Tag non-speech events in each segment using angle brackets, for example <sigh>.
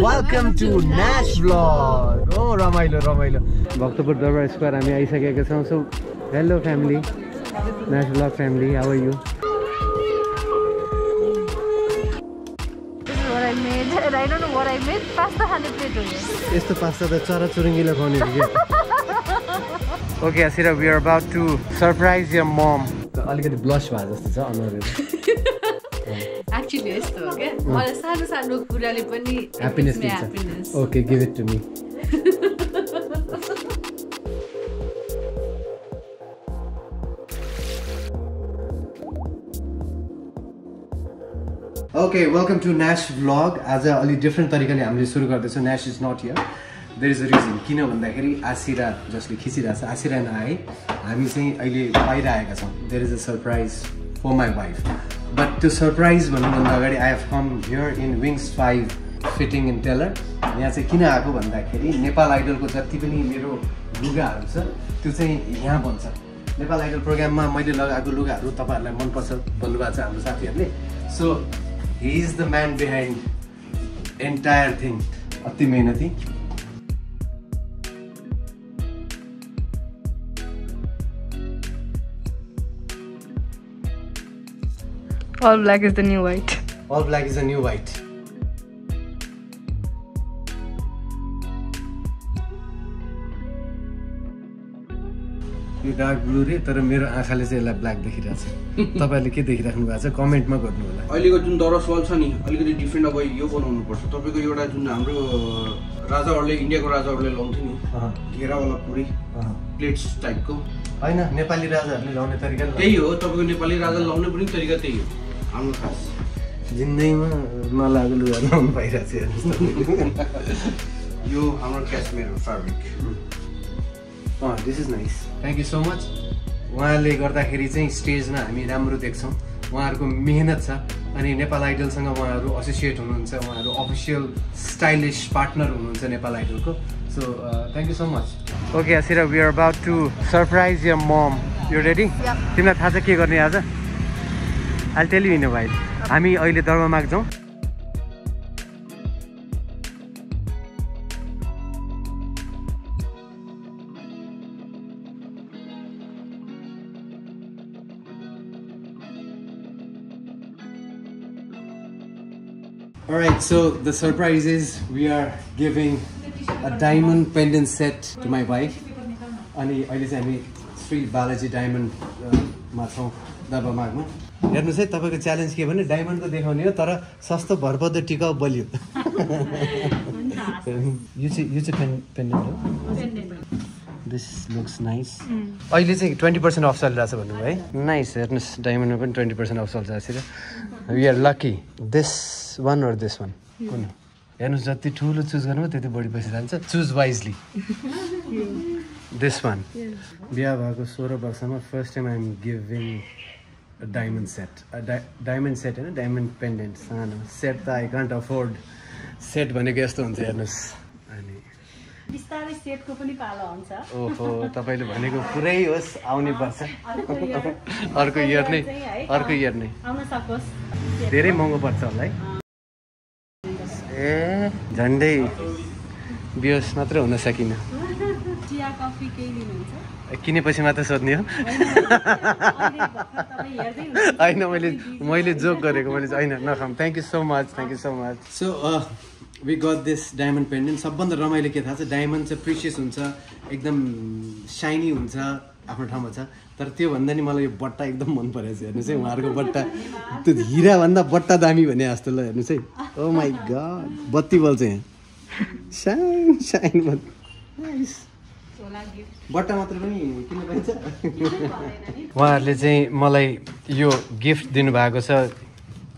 Welcome to न्यास vlog हो रमाइलो रमाइलो। भक्तपुर दरबार स्क्वायर हामी आइसकेका छौँ। सो हेलो फ्यामिली न्यास vlog family how you This is what I made. And <laughs> I don't know what I made. Pasta खाने plate हो यो। यस्तो पास्ता त चरा चुरुङ्गीले खुवाउने हो okay आसिरा we are about to surprise your mom अलिकति ब्लस भए जस्तो छ अनुहारहरू। <laughs> Actually यस्तो हो क्या मलाई सानो सानो कुराले पनि happiness. Okay give it to me okay welcome to Nyas vlog आज अलिक डिफ्रेन्ट तरिकाले हामीले सुरु गर्दैछौँ Nyas is not here there is a reason किन भन्दाखेरि आसिरा जसले खिचिरहेको छ आसिरा नआए हामी चाहिँ अहिले बाहिर आएका छौँ there is a surprise for my wife but त्यो सरप्राइज भन्नुभन्दा अगाडि I have come here in wings five fitting in tailor यहाँ चाहिँ किन आएको भन्दाखेरि नेपाल आइडलको जति पनि मेरो लुगाहरू छ त्यो चाहिँ यहाँ बन्छ। नेपाल आइडल प्रोग्राममा मैले लगाएको लुगाहरू तपाईँहरूलाई मनपर्छ भन्नुभएको छ हाम्रो साथीहरूले। So he is the man behind entire thing अति मेहनती। All black is the new white. All black is a new white. यो डार्क ब्लू रे तर मेरो आँखाले चाहिँ यसलाई ब्ल्याक देखिरहेको छ। तपाईँहरूले के देखिराख्नु भएको छ? कमेन्टमा गर्नु होला अहिलेको जुन दौरा सुवाल छ नि अलिकति डिफ्रेन्ट अब यो बनाउनु पर्छ तपाईँको एउटा जुन हाम्रो राजाहरूले इन्डियाको राजाहरूले लाउँथ्यो नि घेरावाला पुरै। प्लेट्स टाइपको होइन नेपाली राजाहरूले लाउने तरिका नि त्यही हो तपाईँको नेपाली राजा लाउने पनि तरिका त्यही हो। हाम्रो खास जिन्दगीमा नलागु लुगा लाउनु पाइरहेको छ <laughs> यो हाम्रो क्यासमेर फेब्रिक अँ this is nice thank you so much उहाँले गर्दाखेरि चाहिँ स्टेजमा हामी राम्रो देख्छौँ। उहाँहरूको मेहनत छ अनि नेपाल आइडलसँग उहाँहरू एसोसिएट हुनुहुन्छ उहाँहरू अफिसियल स्टाइलिस पार्टनर हुनुहुन्छ Nepal आइडलको। So thank you so much okay Asira we are about to surprise your mom you ready. तिमीलाई थाहा छ के गर्ने आज? अहिले टेली हिँड्नु भाइ हामी अहिले दरबारमाग जाउँ Alright, so the surprise is we are giving a diamond pendant set to my wife. अनि अहिले चाहिँ हामी श्री बालाजी डायमन्डमा छौँ? दरबारमागमा हेर्नुहोस् है तपाईँको च्यालेन्ज के भने डायमन्डको देखाउने हो तर सस्तो भरपर्दो टिकाउ बलियो। <laughs> यो चाहिँ यो चाहिँ पेन पेन्डेन्ट हो। दिस लुक्स नाइस अहिले चाहिँ ट्वेन्टी पर्सेन्ट अफ चलिरहेको छ भन्नुभयो है। नाइस हेर्नुहोस् डायमन्डमा पनि ट्वेन्टी पर्सेन्ट अफ चल्छ यसरी। We are lucky this one or this one कुन हेर्नुहोस् जति ठुलो चुज गर्नुभयो त्यति बढी पैसा जान्छ। चुज वाइजली <laughs> दिस वान बिहा भएको सोह्र वर्षमा first time I'm giving diamond set diamond set होइन डायमन्ड पेन्डेन्ट सानो सेट त आई कान्ट अफोर्ड सेट भनेको यस्तो हुन्छ हेर्नुहोस् अनि बिस्तारै सेटको पनि पालो हुन्छ। ओहो तपाईँले भनेको पुरै होस् आउने पर्छ अर्को इयर नै अर्को इयर नै। आउन सकोस्। धेरै महँगो पर्छ होला है। ए झन्डै। बियोस मात्रै हुन सकिनँ। केही लिनुहुन्छ किनेपछि मात्रै सोध्ने हो। अहिले भर्खर तपाईँ हेर्दै हुनुहुन्छ। होइन मैले मैले जोक गरेको मैले होइन नखाम thank you so much thank you so much so we got this diamond pendant सबभन्दा रमाइलो के थाहा छ? डायमन्ड चाहिँ प्रिसियस हुन्छ एकदम साइनी हुन्छ आफ्नो ठाउँमा छ। तर त्योभन्दा नि मलाई यो बट्टा एकदम मन परेको छ हेर्नुहोस् है उहाँहरूको बट्टा। त्यो हिराभन्दा बट्टा दामी भने जस्तो ल हेर्नुहोस् है। ओ माई गड बत्ती बल्छ यहाँ। साइन साइन नाइस बट्टा मात्र पनि किन पाइन्छ? उहाँहरूले चाहिँ मलाई यो गिफ्ट दिनुभएको छ।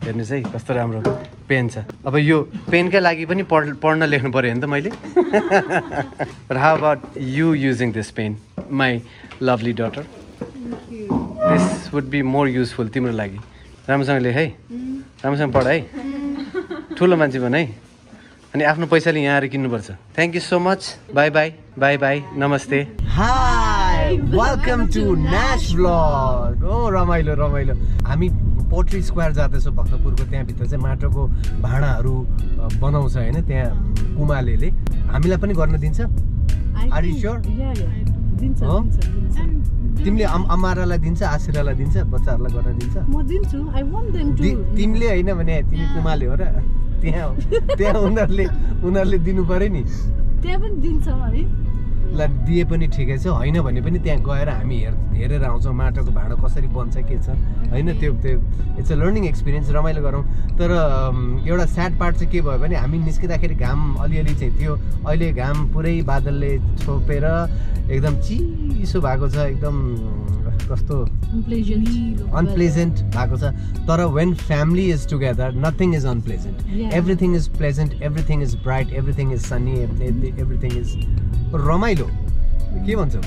हेर्नुहोस् है कस्तो राम्रो पेन छ। अब यो पेनकै लागि पनि पढ पढ्न लेख्नु पऱ्यो भने त मैले। How about you using this pen my lovely daughter this would be more useful तिम्रो लागि। राम्रोसँग लेख है। राम्रोसँग पढ है। ठुलो मान्छे भन है। अनि आफ्नो पैसाले यहाँ आएर किन्नुपर्छ। Thank you so much bye bye bye bye नमस्ते hi welcome to Nyas vlog हो रमाइलो रमाइलो। हामी पोट्री स्क्वायर जाँदैछौँ भक्तपुरको त्यहाँभित्र चाहिँ माटोको भाँडाहरू बनाउँछ होइन त्यहाँ कुमालेले। हामीलाई पनि गर्न दिन्छ? हो? तिमीले अम अमारालाई दिन्छ आसिरालाई दिन्छ बच्चाहरूलाई गर्न दिन्छ? म दिन्छु। आई वान्ट देम टु दि- तिमीले होइन भने तिमी कुमाले हो र। त्यहाँ त्यहाँ उनीहरूले उनीहरूले दिनु पऱ्यो नि। त्यहाँ पनि दिन्छ है ल दिए पनि ठिकै छ। होइन भने पनि त्यहाँ गएर हामी हेर हेरेर आउँछौँ माटोको भाँडो कसरी बन्छ के छ। होइन त्यो त्यो इट्स अ लर्निङ एक्सपिरियन्स रमाइलो गरौँ। तर एउटा स्याड पार्ट चाहिँ के भयो भने हामी निस्किँदाखेरि घाम अलिअलि चाहिँ थियो। अहिले घाम पुरै बादलले छोपेर एकदम चिसो भएको छ एकदम कस्तो अनप्लेजेन्ट भएको छ। तर when family is together nothing is unpleasant. Everything is pleasant everything is bright everything is sunny everything is रमाइलो। के भन्छौ?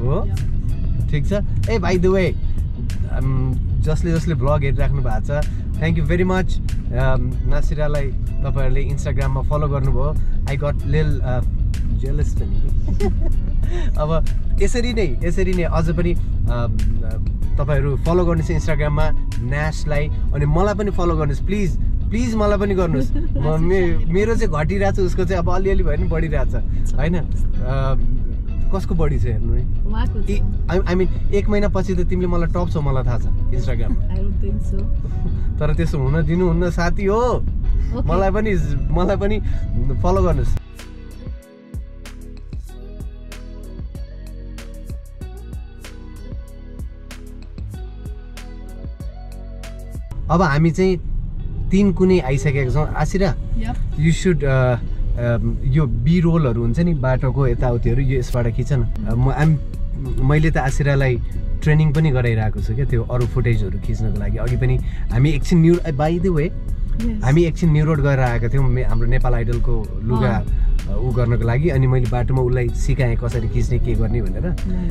हो? ठिक छ। ए बाई द वे जसले जसले भ्लग हेरिराख्नु भएको छ थ्याङ्क यू भेरी मच नासिरालाई तपाईँहरूले इन्स्टाग्राममा फलो गर्नुभयो। आई गट लिल जेलस पनि। <laughs> अब यसरी नै यसरी नै अझ पनि अम, तपाईँहरू फलो गर्नुहोस् इन्स्टाग्राममा न्यासलाई अनि मलाई पनि फलो गर्नुहोस् प्लिज प्लिज मलाई पनि गर्नुहोस्। म <laughs> मे- मेरो चाहिँ घटिरहेको छ उसको चाहिँ अब अलिअलि भए पनि बढिरहेको छ होइन? अम, <laughs> कसको बढी छ हेर्नु है? आई मिन एक महिनापछि त तिमीले मलाई टप छौ मलाई थाहा छ सो <laughs> <laughs> तर त्यसो हुन दिनुहुन्न साथी हो। मलाई पनि मलाई पनि फलो गर्नुहोस्। अब हामी चाहिँ तिन कुनै आइसकेका छौँ। आसिरा यु सुड यो बी रोलहरू हुन्छ नि बाटोको यताउतिहरू यो यसबाट खिच न अ, म आम मैले त आसिरालाई ट्रेनिङ पनि गराइरहेको छु क्या त्यो अरू फुटेजहरू खिच्नको लागि। अघि पनि हामी एकछिन न्यु बाई द वे हामी एकछिन न्यु रोड गएर आएका थियौँ हाम्रो नेपाल आइडलको लुगा ऊ गर्नको लागि। अनि मैले बाटोमा उसलाई सिकाएँ कसरी खिच्ने के गर्ने भनेर।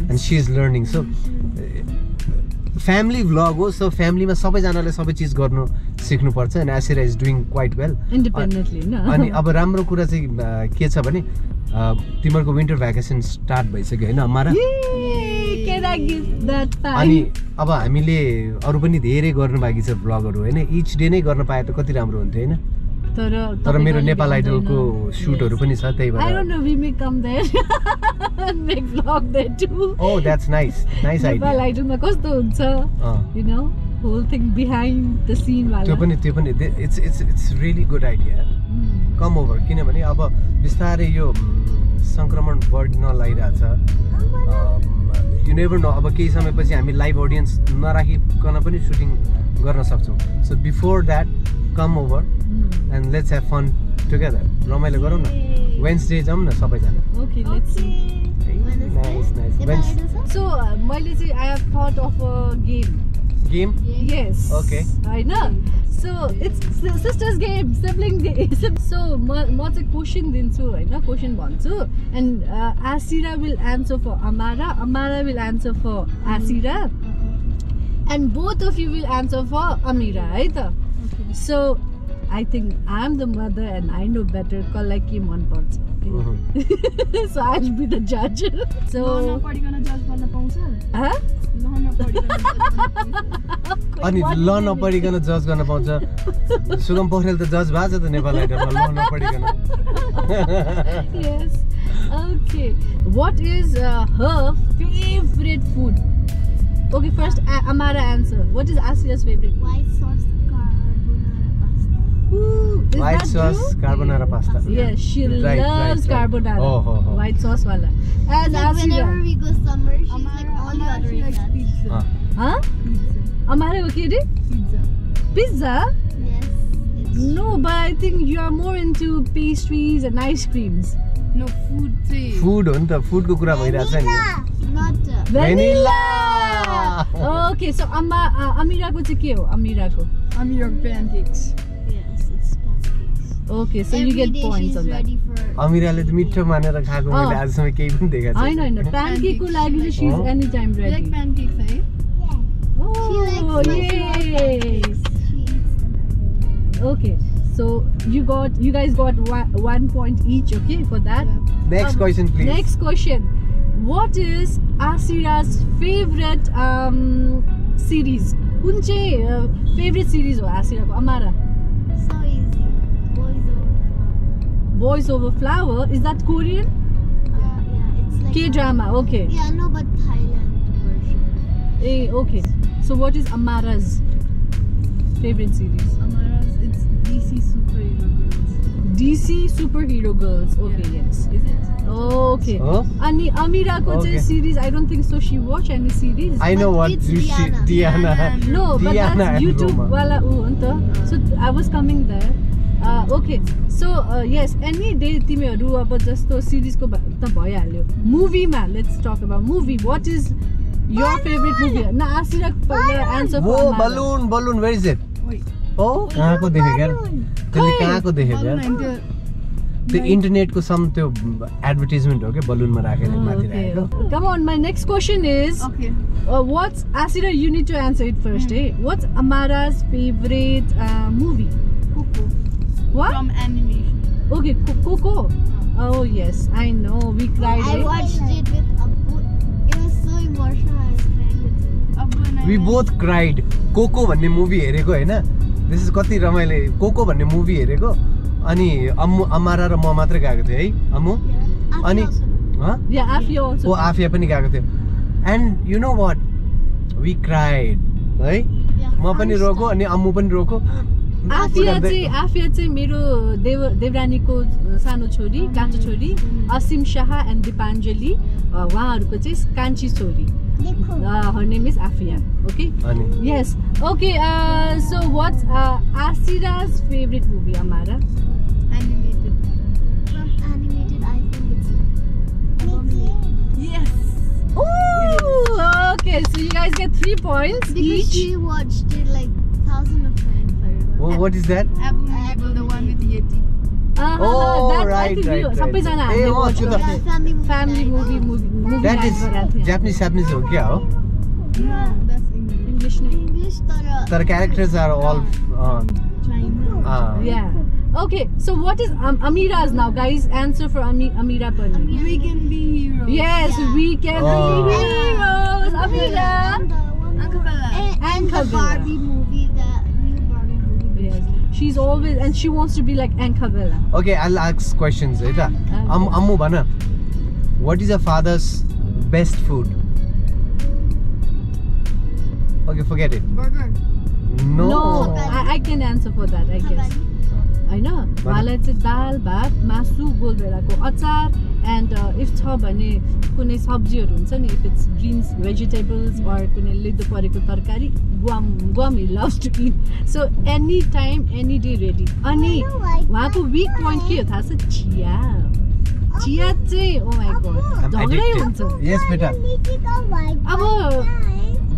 अनि she is learning so family vlog हो सो फ्यामिलीमा सबैजनाले सबै चिज गर्नु सिक्नुपर्छ अनि Asira is doing quite well independently अनि <laughs> अब राम्रो कुरा चाहिँ के छ भने तिमीहरूको विन्टर भ्याकेसन स्टार्ट भइसक्यो होइन अनि अब हामीले अरू पनि धेरै गर्नु बाँकी छ भ्लगहरू होइन? इच डे नै गर्न पाए त कति राम्रो हुन्थ्यो होइन? तर तर मेरो नेपाल आइडलको सुटहरू पनि छ त्यही भएर। Know, we may come there and make vlog there too. Oh that's nice nice Nepal idea आइडलमा कस्तो हुन्छ? You know whole thing behind the scene वाला। त्यो पनि त्यो पनि it's it's it's really good idea come over किनभने अब बिस्तारै यो म, सङ्क्रमण बढ्न लागिरहेछ। यु नेभर नो अब केही समयपछि हामी लाइभ अडियन्स नराखिकन पनि सुटिङ गर्न सक्छौँ। So before that come over and let's have fun together रमाइलो गरौँ न। वेन्सडे जाउँ न सबैजना। ओके सी मैले चाहिँ I have thought of a game game yes Okay. होइन so it's sisters game sibling so म म चाहिँ क्वेसन दिन्छु होइन क्वेसन भन्छु and Asira will answer for Amara Amara will answer for Asira and both of you will answer for Amira है त so I think I am the mother and I know better कसलाई के मनपर्छ so I be the जज so अनि ल नपढिकन जज गर्न पाउँछ। सुगम पोखरेल त जज भएको छ त नेपाल आइडलमा ल नपढिकन yes. Okay. What is uh, her favorite food? Okay, first A- Amara answer. What is Asia's favorite फुडको कुरा भइरहेछ नि ओके सो अम्बा अमिराको चाहिँ के हो अमिराको Okay, so you Every get day points she's on that. ready for. अमिराले त मिठो मानेर खाएको मैले अँ। आजसम्म केही पनि देखाएको होइन होइन छैन प्यानकेकको लागि चाहिँ सिज Oh. Any time like ready pancakes है Oh, She likes yay! She eats them. Okay, so you got you guys got one, one point each, okay, for that. Next Um, question please Next question. What is Asira's favorite um series? कुन चाहिँ favourite series हो आसिराको अमारा Boys Over Flower. Is that Korean? Yeah, yeah. It's like K-drama. Okay. Yeah, no, but Thailand version. Hey, okay. So what is Amara's favorite series? Amara's it's DC superhero girls. DC superhero girls. Okay, yeah. yes. Is it? Okay. Huh? Ani Amira ko okay. series. I don't think so. She watch any series. I know what you Diana. Diana. No, Diana but that's YouTube. Wala, oh, so I was coming there. Okay, so uh, yes, any day तिमीहरू अब जस्तो सिरिजको त भइहाल्यो मुभीमा let's talk about movie what is your favourite movie न आसिरा पहिला answer वो balloon balloon where is it oh कहाँको देख्यो क्या त्यसले कहाँको देख्यो क्या त्यो इन्टरनेटको सम त्यो एडभर्टिजमेन्ट हो क्या बलुनमा राखेर माथि राखेको Come on, my next question is Okay. uh, what's Asira? You need to answer it first, eh? What's Amara's What? From animation. Okay, Co- Coco. Oh yes, I know. We cried. I eh? watched it with Abu. It was so emotional. I was crying with him. Abu and I. We both cried Coco भन्ने movie हेरेको होइन this is कति रमाइलो Coca भन्ने movie हेरेको अनि अम्मु अमारा र म मात्रै गएको थियो है अम्मु also. ओ आफिया पनि गएको थियो and you know what we cried है. म पनि रोको. अनि अम्मु पनि रोको आफिया चाहिँ आफिया चाहिँ मेरो देव देवरानीको सानो छोरी कान्छो छोरी असीम शाह एन्ड दिपाञ्जली अ, उहाँहरूको चाहिँ कान्छी छोरी देखो. Her name is Afiya okay अनि Yes. Okay. Uh, so what's uh, Asira's favorite movie, Amara? Animated. From animated, I think it's Abomination. Yes. Ooh. Okay. So you guys get three points Because each. she watched it like thousand of times. if I remember. What is that Abominable, the one with Yeti. Uh-huh, Oh, that, I right, think right, you- right. सबैजना ए, हामीले अँ, watch त्यो त- गर्छौँ। Yeah, family movie. Family night. movie movie movie that night is गराएको थियो। Japanese स्यापनिज हो क्या हो No, that's English. English नै। English, तर. तर characters are all China. Yeah. Okay. So what is um, Amira's now, guys? Answer for Ami Amira Pani. We can be heroes. Yes, Yeah. we can Oh. be heroes. Amira. And the one- Uncle Bella. And, and the Kabila. Barbie movie, She's always and she wants to be like Ankabella. Okay I ask questions है त Okay. अम् अम्मु भन what is a father's best food okay forget it Burger. No I, I can answer for that, I guess. होइन उहाँलाई चाहिँ दाल भात मासु गोलभेडाको अचार and if छ भने कुनै सब्जीहरू हुन्छ नि इफ इट्स ग्रिन्स भेजिटेबल्स वा कुनै लिदो परेको तरकारी गुवाम गुवाम he loves to it so any time any day ready अनि उहाँको विक पोइन्ट के हो थाहा छ? चिया। चिया चाहिँ oh ओ माई गड झगडै हुन्छ। अब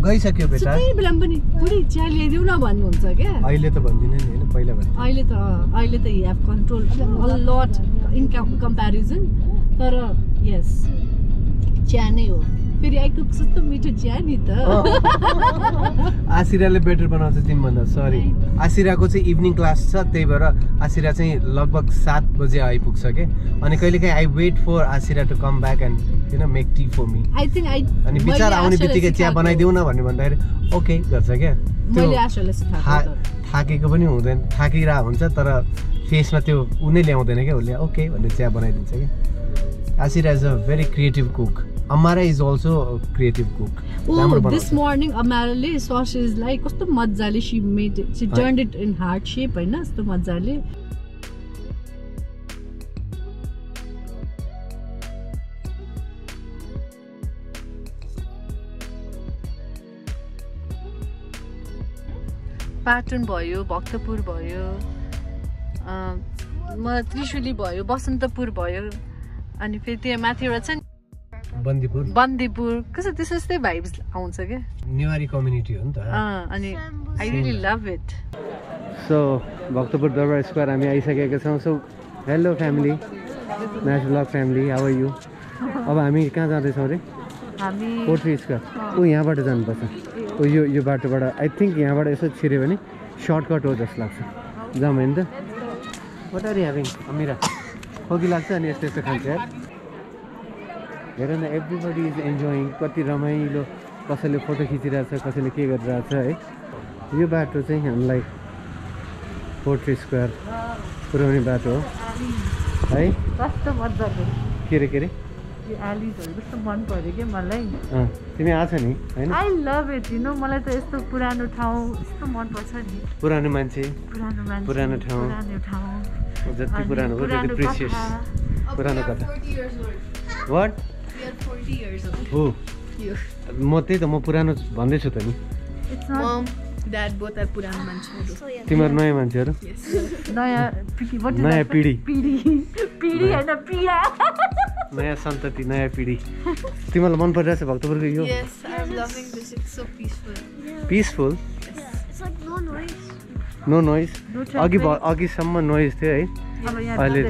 गइसक्यो बेटा। सुत्दै बेलामा पनि बुढी चिया ल्याइदेऊ न भन्नुहुन्छ क्या। अहिले त भन्दिनँ नि होइन पहिला अहिले त अहिले त have control lot in comparison तर यस चिया नै हो. फेरि आइको कस्तो मिठो चिया नि त आसिराले बेटर बनाउँछ तिमीभन्दा सरी आसिराको चाहिँ इभिनिङ क्लास छ त्यही भएर आसिरा चाहिँ लगभग सात बजे आइपुग्छ कि। अनि कहिलेकाहीँ I wait for Asira to come back and you know make tea for me I think I अनि बिचार आउने बित्तिकै चिया बनाइदेऊ न भन्ने भन्दाखेरि ओके गर्छ क्या। त्यो। थाकेको पनि हुँदैन थाकिरह हुन्छ तर फेसमा त्यो ऊ नै ल्याउँदैन क्या उसले ओके भन्ने चिया बनाइदिन्छ क्या Asira is a very creative cook Amara is also creative cook oh राम्रो दिस बनाउँछ मर्निङ अमाराले ससेजलाई कस्तो मजाले she made she turn it in heart shape होइन यस्तो मजाले पाटन भयो भक्तपुर भयो त्रिशुली भयो बसन्तपुर भयो। अनि फेरि त्यहाँ माथिबाट चाहिँ बन्दीपुर। बन्दीपुर। कस्तो त्यस्तो त्यस्तै भाइब्स आउँछ क्या। नेवारी कम्युनिटी हो नि त। अनि I really love it so Bhaktapur Durbar square हामी आइसकेका छौँ। So hello family match blog family how you अब हामी कहाँ जाँदैछौँ अरे हामी पोट्री स्क्वायर ऊ यहाँबाट जानुपर्छ। ऊ यो यो बाटोबाट। आई थिङ्क यहाँबाट यसो छिर्यो भने सर्टकट हो जस्तो लाग्छ। जाउँ होइन त। वाट आर ह्याभिङ अमिरा खोकी लाग्छ अनि यस्तो यस्तो खान्छ। यार हेर न एभ्रीबडी इज इन्जोइङ कति रमाइलो कसैले फोटो खिचिरहेछ कसैले के गरिरहेछ है। यो बाटो चाहिँ हामीलाई पोट्री स्क्वायर पुऱ्याउने बाटो हो। है? कस्तो मजाको के अरे के अरे कस्तो मन पऱ्यो मलाई? तिमी आएको छ नि होइन? I love it you know मलाई त यस्तो पुरानो ठाउँ यस्तो मनपर्छ नि। पुरानो मान्छे। पुरानो पुरानो ठाउँ। पुरानो ठाउँ। जति पुरानो हो त्यति पुरानो प्रिसियस। पुरानो कथा वाट हो म त्यही त म पुरानो भन्दैछु त नि. तिमीहरू नयाँ मान्छेहरू? नयाँ पिढी नयाँ that? पिढी। पिढी पिढी होइन पिढा। नयाँ सन्तति नयाँ पिँढी। तिमीलाई मन परिरहेछ भक्तपुरको यो? Yes, I'm loving this. It's so peaceful. Peaceful no noise अघि. अघिसम्म नोइज थियो है अहिले-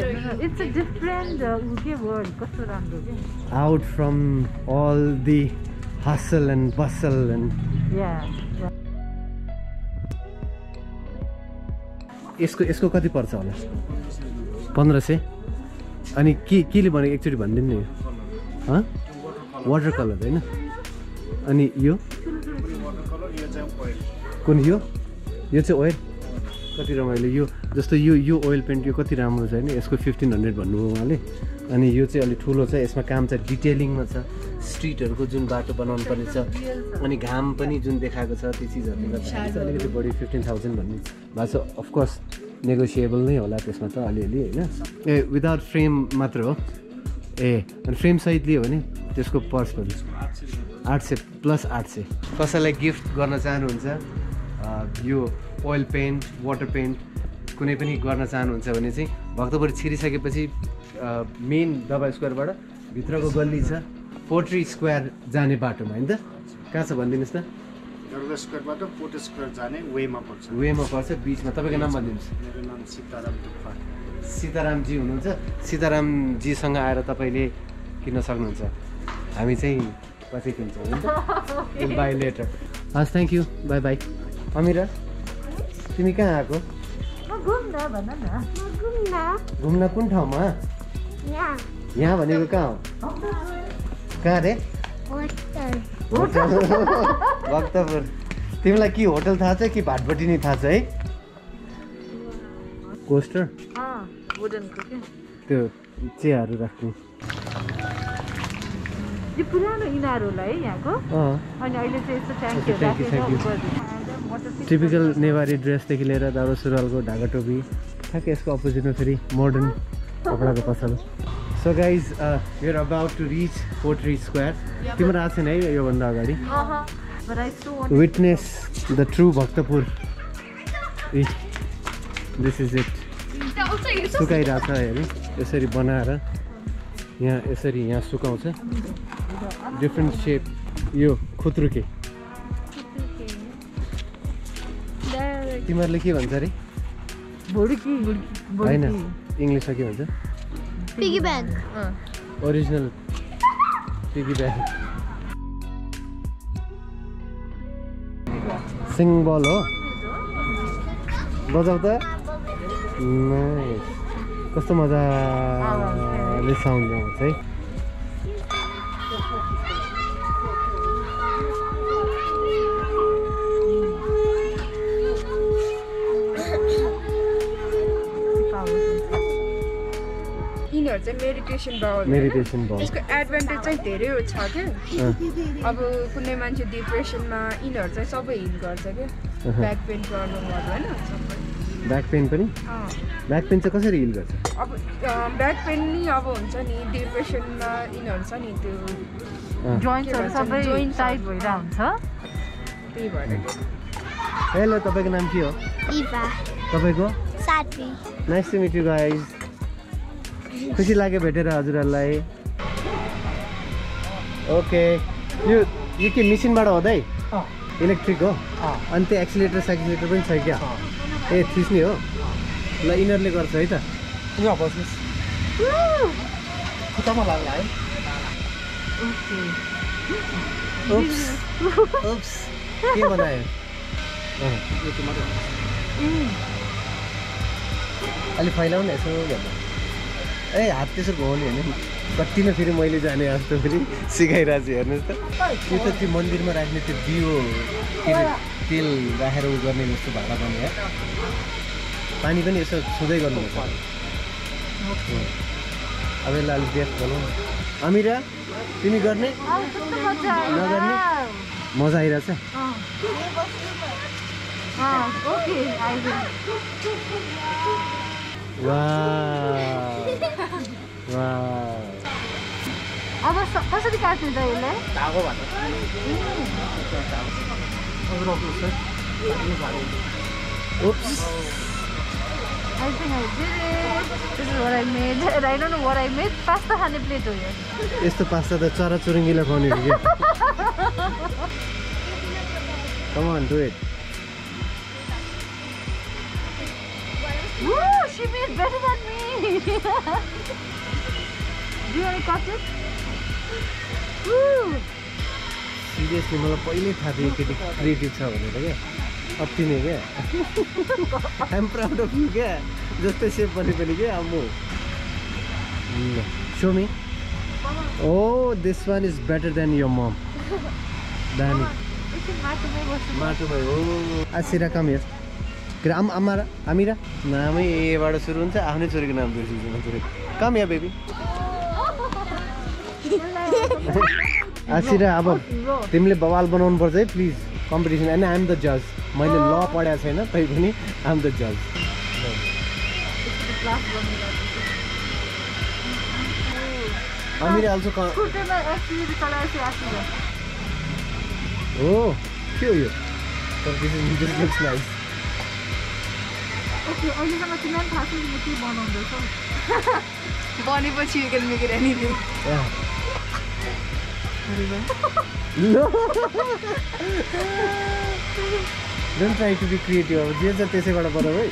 out from all the hustle and bustle and यसको यसको कति पर्छ होला पन्ध्र सय अनि के केले भनेको एकचोटि भनिदिनु नि यो वाटर कलर होइन अनि यो कुन यो यो चाहिँ ओइल कति रमाइलो। यो जस्तो यो यो ओइल पेन्ट यो कति राम्रो छ होइन यसको फिफ्टिन हन्ड्रेड भन्नुभयो उहाँले। अनि यो चाहिँ अलिक ठुलो छ। यसमा काम चाहिँ डिटेलिङमा छ। स्ट्रिटहरूको जुन बाटो बनाउनु पर्ने छ। अनि घाम पनि जुन देखाएको छ त्यो चिजहरूले गर्दाखेरि चाहिँ अलिकति बढी फिफ्टिन थाउजन्ड भन्ने भएको छ। अफकोर्स नेगोसिएबल नै होला त्यसमा त अलिअलि होइन? ए विदाउट फ्रेम मात्र हो। ए अनि फ्रेम सहित लियो भने त्यसको पर्स पनि। आठ सय प्लस आठ सय। कसैलाई गिफ्ट गर्न चाहनुहुन्छ अ, यो ओइल पेन्ट वाटर पेन्ट कुनै पनि गर्न चाहनुहुन्छ भने चाहिँ भक्तपुर छिरिसकेपछि मेन दबा स्क्वायरबाट भित्रको गल्ली छ पोट्री स्क्वायर जाने बाटोमा होइन त? कहाँ छ भनिदिनुहोस् त? दुर्गा स्क्वायरबाट स्क्वायर जाने वेमा पर्छ। वेमा पर्छ बिचमा। तपाईँको नाम भनिदिनुहोस्। मेरो नाम सीताराम तुक्पा सीतारामजी हुनुहुन्छ। सीतारामजीसँग आएर तपाईँले किन्न सक्नुहुन्छ। हामी चाहिँ पछि किन्छौँ बाई लेटर हस् thank you bye bye Amira. तिमी कहाँ आएको? म घुम्न कुन ठाउँमा. यहाँ। भनेको कहाँ हो? कहाँ रे. भक्तपुर। तिमीलाई के होटल थाहा छ कि भाटपट्टि नै थाहा छ है? कोस्टर? त्यो चियाहरू राख्ने। यो पुरानो इनार होला है यहाँको? अनि अहिले चाहिँ यस्तो यस्तो ट्याङ्कीहरू टिपिकल नेवारी ड्रेसदेखि लिएर दाउरा सुरुवालको ढाका टोपी ठ्याक्कै यसको अपोजिटमा फेरि मोडर्न कपडाको पसल। So guys you're about to reach pottery square तिम्रो आएको छैन है योभन्दा अगाडि? Witness the true Bhaktapur this is it सुकाइरहेको छ हेर्नु यसरी बनाएर यहाँ यसरी यहाँ सुकाउँछ। डिफ्रेन्ट सेप यो खुत्रुके। तिमीहरूले के भन्छ अरे होइन इङ्ग्लिसमा के भन्छ. ओरिजिनल पिगी ब्याग सिङबल हो? बजाउ त Nice. कस्तो मजाले साउन्ड आउँछ है। मेडिटेसन बाउल मेडिटेसन भयो। यसको एडभान्टेज चाहिँ धेरै छ क्या। अब कुनै मान्छे डिप्रेसनमा यिनीहरू चाहिँ सबै हिल गर्छ क्या। ब्याक पेन प्रब्लमहरू होइन? सबै। ब्याक पेन पनि? अँ। ब्याक पेन चाहिँ कसरी हिल गर्छ? अब ब्याक पेन नि अब हुन्छ नि डिप्रेसनमा यिनीहरू छ नि त्यो भन्छ, सबै joints टाइट भइरहेको हुन्छ। त्यही भएर। हेलो तपाईँको नाम के हो. तपाईँको. Nice to meet you guys खुसी लाग्यो भेटेर हजुरहरूलाई। ओके यो यो के मेसिनबाट हुँदै? इलेक्ट्रिक हो? अनि त्यो एक्सिलेटर सेक्सिलेटर पनि छ क्या? ए थिच्ने हो? ल यिनीहरूले गर्छ है त। उप्स के बनायो? अँ, अलि फैलाउ न यसो भन्दा ए हात त्यसो घाउने होइन कति नै फेरि मैले जाने जस्तो फेरि सिकाइरहेको छु हेर्नुहोस् त। त्यो त त्यो मन्दिरमा राख्ने त्यो दियो के अरे तेल राखेर उ गर्ने जस्तो भाडा पनि है पानी पनि यसो छुँदै गर्नुपर्छ अब यसलाई अलिक बेस्ट गरौँ न। अमिरा तिमी गर्ने? नगर्ने? मजा आइरहेछ। वा अब कसरी काट्नु त यसलाई खाने प्लेट हो यस्तो त चरा चुरुङ्गी लगाउने <laughs> <laughs> You it? Woo! सिरियसली मलाई पहिल्यै थाहा थियो केटी क्रिएटिभ छ भनेर क्या अति नै क्या आइएम प्राउड अफ यु क्या जस्तै सेप बने पनि क्या अब म so me oh this one is better than your mom दामी माटोमै हो आसिरा कम हेर अरे आम आमारा आमिरा नामै एबाट सुरु हुन्छ आफ्नै छोरीको नाम बिर्सिन्छु कम या बेबी <laughs> आसिरा अब तिमीले बवाल बनाउनु पर्छ है please competition and I'm the जज मैले ल पढाएको छैन तै पनि आइएम द जज अमिरा अल्सो हो के हो यो? <laughs> बनेपछि No. Don't try to be creative. अब जे छ त्यसैबाट बनाऊ है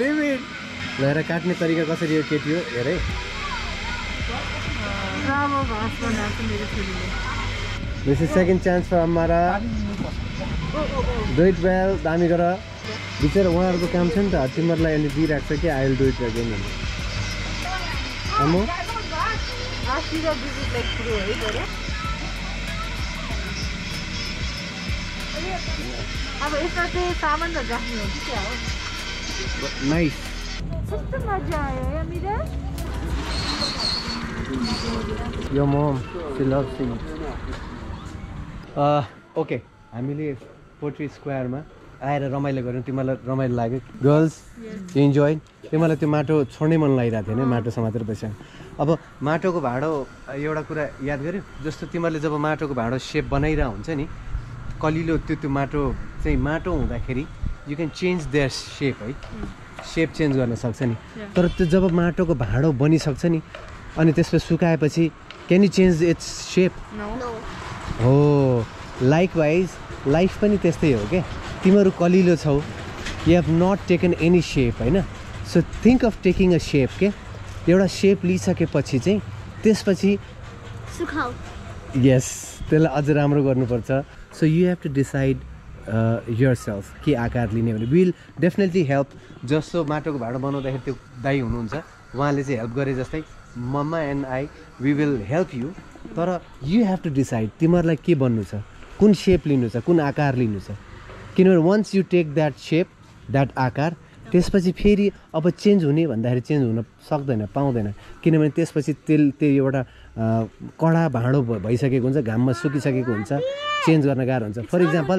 लिमिट लिएर काट्ने तरिका कसरी हो केटी हो हेर है राम्रो घाँस बनाएको छ मेरो छोरीले this is second chance for Amara do it well दामी गर बिचरा उहाँहरूको काम छ नि त तिमीहरूलाई अहिले दिइरहेको छ कि I will do it again आमो आसिरा दिदी लाइक कुरो है बरु अब यसमा चाहिँ सामानहरू राख्ने हो कि क्या हो नाइस कस्तो मजा आयो है मिरा यो मम सी लभ सी ओके हामीले पोट्री स्क्वायरमा आएर रमाइलो गऱ्यौँ। तिमीलाई रमाइलो लाग्यो। गर्ल्स इन्जोय तिमीलाई त्यो माटो छोड्नै मन लागिरहेको थियो होइन माटो समातेर बस्यो। अब माटोको भाँडो एउटा कुरा याद गर्यो? जस्तो तिमीहरूले जब माटोको भाँडो सेप बनाइरहेको हुन्छ नि कलिलो त्यो त्यो माटो चाहिँ माटो हुँदाखेरि you can change their shape है? सेप चेन्ज गर्न सक्छ नि। तर त्यो जब माटोको भाँडो बनिसक्छ नि अनि त्यसपछि सुकाएपछि can you change its shape हो लाइक वाइज लाइफ पनि त्यस्तै हो क्या तिमीहरू कलिलो छौ you have not taken any shape होइन? So think of taking a shape के एउटा सेप लिइसकेपछि चाहिँ त्यसपछि सुखाऊ यस त्यसलाई अझ राम्रो गर्नुपर्छ। So you have to decide yourself के आकार लिने भने। विल डेफिनेटली हेल्प जस्तो माटोको भाँडो बनाउँदाखेरि त्यो दाई हुनुहुन्छ उहाँले चाहिँ हेल्प गरे जस्तै। मम्मा and I we will help you तर यु हेभ टु डिसाइड तिमीहरूलाई के बन्नु छ कुन सेप लिनु छ कुन आकार लिनु छ किनभने once you take that shape that आकार त्यसपछि फेरि अब चेन्ज हुने भन्दाखेरि चेन्ज हुन सक्दैन पाउँदैन किनभने त्यसपछि तेल त्यो एउटा कडा भाँडो भइसकेको हुन्छ घाममा सुकिसकेको हुन्छ चेन्ज गर्न गाह्रो हुन्छ for example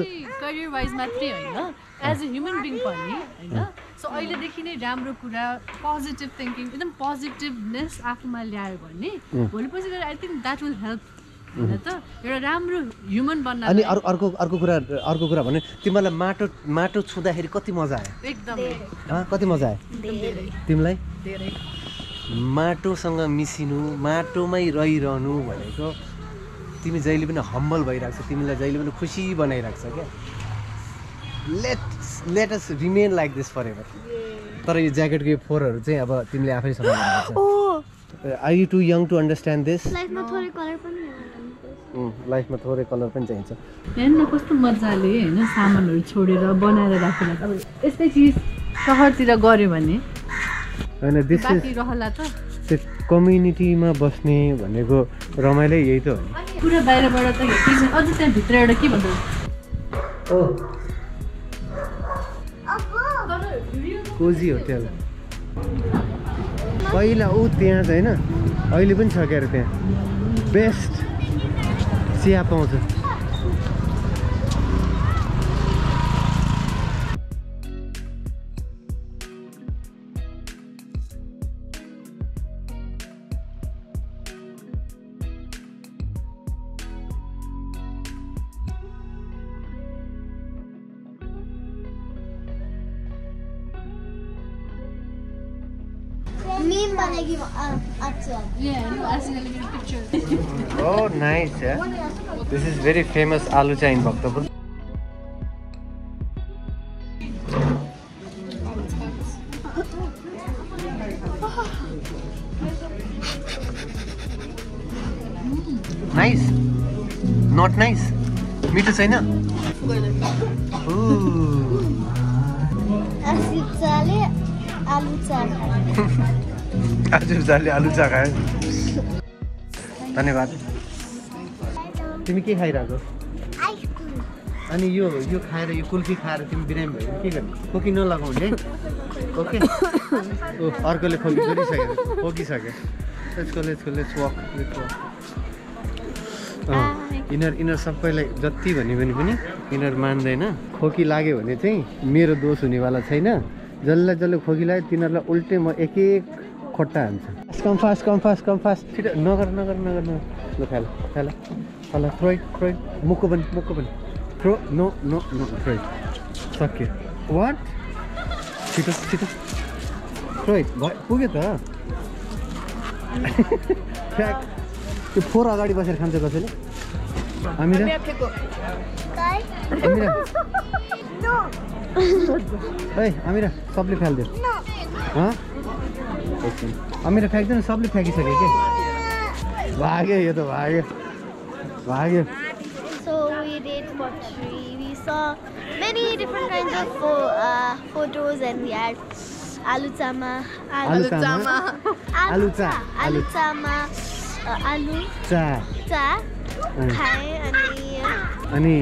as a human being पनि होइन सो अहिलेदेखि नै राम्रो कुरा पोजिटिभ थिङ्किङ एकदम पोजिटिभनेस आफूमा ल्यायो भने भोलिपछि गएर I think that will help होइन त? एउटा राम्रो ह्युमन बन्न अनि अरू अर्को अर्को कुरा अर्को कुरा भने तिमीलाई माटो माटो छुँदाखेरि कति मजा आयो? एकदम। हँ कति मजा आयो? तिमीलाई? धेरै। माटोसँग मिसिनु माटोमै रहिरहनु भनेको तिमी जहिले पनि हम्बल भइरहेको छ तिमीलाई जहिले पनि खुसी बनाइरहेको छ क्या? Let let us remain like this forever तर यो ज्याकेटको यो फोरहरू चाहिँ अब तिमीले आफै सम्हाल्नुपर्छ are you too young to understand this लाइफमा थोरै कलर पनि उम्, लाइफमा थोरै कलर पनि चाहिन्छ। हेर्नु कस्तो मजाले होइन सामानहरू छोडेर बनाएर राखेर। अब यस्तै चिज सहरतिर गऱ्यो भने? होइन दिस रहला त। त्यो कम्युनिटीमा बस्ने भनेको रमाइलै यही त हो। नि पुरा बाहिरबाट त अझ त्यहाँ भित्र एउटा के भन्छ? ओ कोजी होटेल पहिला ऊ त्यहाँ छ होइन अहिले पनि छ क्या अरे त्यहाँ। बेस्ट चिया पाउँछ। भेरी फेमस आलु चाहिँ भक्तपुर नट नाइस मिठो छैन हजुर जसले आलु चा धन्यवाद। तिमी के खाइरहेको? अनि यो यो खाएर यो कुल्फी खाएर तिमी बिरामी भयो भने के गर्ने? खोकी नलगाउने? ओके <laughs> ओ अर्कोले खोकी गरिसक्यो खोकिसक्यो। लेट्सको लेट्सको लेट्स वक लेट्स वक यिनीहरू यिनीहरू सबैलाई जति भन्यो भने पनि यिनीहरू मान्दैन। खोकी लाग्यो भने चाहिँ मेरो दोष हुनेवाला छैन। जसलाई जसले खोकी लाग्यो तिनीहरूलाई उल्टै म एक एक खोट्टा हान्छ। Come fast come fast come fast छिटो नगर नगर नगर नगर। ल खाल खाल। फ्रोइड मुक्को पनि मुक्को पनि थ्रो नो नो नो फ्रोइड सक्यो वाट छिटो छिटो फ्रोइड भयो पुग्यो त फ्याक त्यो फोर अगाडि बसेर खान्छ कसैले हामीरा है हामीरा सबले एकछिन हामीरा फ्याँक्दैन सबले फ्याँकिसक्यो कि भाग्यो यो त भाग्यो भाग्यो So we did pottery. We saw many different kinds of pho- uh, photos and we had alu chama, आलु चामा आलु चा, alu. आलु- chama, uh, alu चा cha, अँ। खाएँ अनि अनि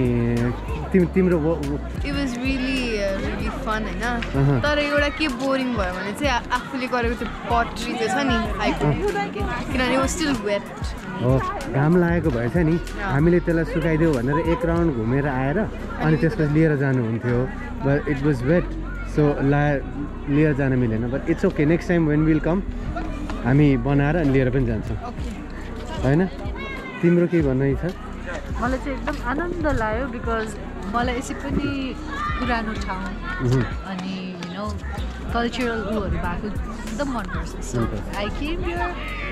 तिमी तिम्रो वो- वो- it was really really fun होइन अहँ। तर एउटा के बोरिङ भयो भने चाहिँ आ- आफूले गरेको त्यो पट्री चाहिँ छ नि हाइको किनभने वो स्टिल वेट हो घाम लागेको भएछ नि हामीले त्यसलाई सुकाइदेऊ भनेर एक राउन्ड घुमेर आएर अनि त्यसपछि लिएर जानुहुन्थ्यो। But it was wet so ला लिएर जान मिलेन। But it's okay next time when will come हामी बनाएर अनि लिएर पनि जान्छौँ। होइन? तिम्रो केही भन्नु छ? मलाई चाहिँ एकदम आनन्द लाग्यो बिकज मलाई यसै पनि पुरानो ठाउँ। अनि नो कल्चरल उहरू भएको एकदम मनपर्छ सो। आई केम यर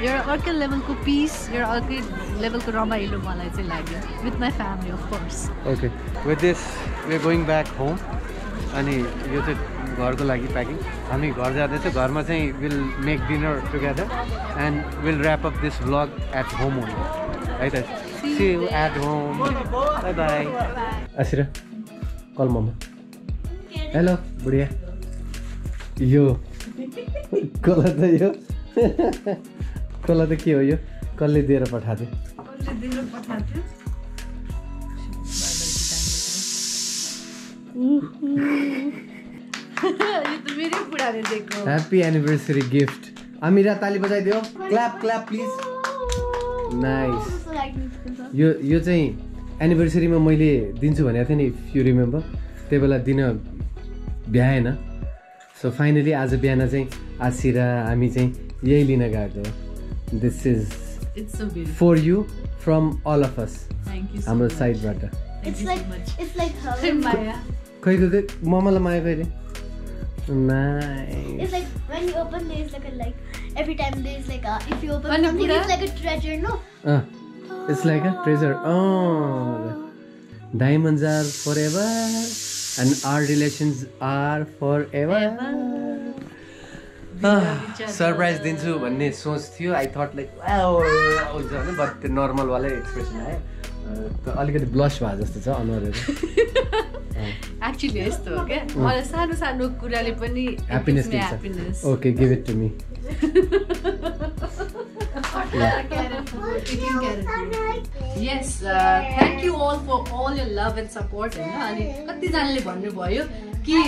एउटा अर्कै लेभलको पिस एउटा अर्कै लेभलको रमाइलो मलाई चाहिँ लाग्यो with my family of course okay with this way going back home अनि यो चाहिँ घरको लागि प्याकिङ हामी घर जाँदैछौँ घरमा चाहिँ will make dinner together and will wrap up this vlog at home only है त see you at home bye bye Asira call ममा हेलो बुढिया यो। कसलाई त यो? कसलाई त के हो यो? कसले दिएर पठाएको थियो? <laughs> यो त मेरै बुढाले दिएको ह्याप्पी एनिभर्सरी गिफ्ट अमिरा ताली बजाइदियो। क्ल्याप क्ल्याप प्लिज नाइस यो यो चाहिँ एनिभर्सरीमा मैले दिन्छु भनेको थिएँ नि इफ यु रिमेम्बर त्यही बेला दिन भ्याएन। सो फाइनली आज बिहान चाहिँ आसिरा हामी चाहिँ यही लिन गएको this is it's so beautiful for you from all of us हाम्रो साइडबाट It's like it's like खै खै ममालाई माया कहिले nice It's like when you open there's like a like every time there's like a if you open you something it's like a treasure, no? It's like a treasure. Oh, diamonds are forever, and our relations are forever. Surprise दिन्छु भन्ने सोच थियो I thought like हुन्छ भने but त्यो नर्मलवालै expression आयो त अलिकति ब्लस भयो जस्तो छ अनुहारहरू एक्चुली यस्तो हो क्या मलाई सानो सानो कुराले पनि ह्याप्पिनेस ह्याप्पिनेस दिन्छ okay give it to me yes thank you all for all your love and support होइन अनि कतिजनाले भन्नुभयो कि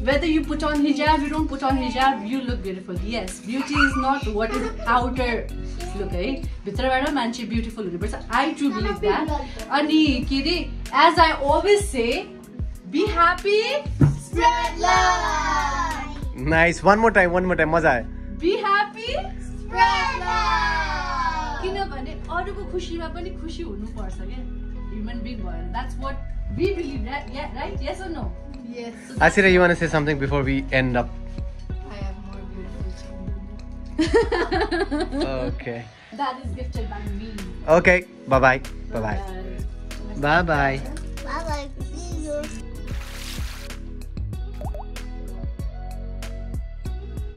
whether you put on hijab, you don't put on hijab, you look beautiful. Yes, beauty is not what is outer look है? भित्रबाट मान्छे beautiful हुनुपर्छ I true believe that अनि के अरे as I always say be happy nice one more time one more time मजा आयो be happy किनभने अरूको खुसीमा पनि खुसी हुनुपर्छ क्या ह्युमन बिङ भएर that's what we believe right yes no Yes. Asira, you want to say something before we end up? I have more beautiful <laughs> children. Okay. That is gifted by me Okay. Bye bye. Bye bye. Bye bye. Bye bye.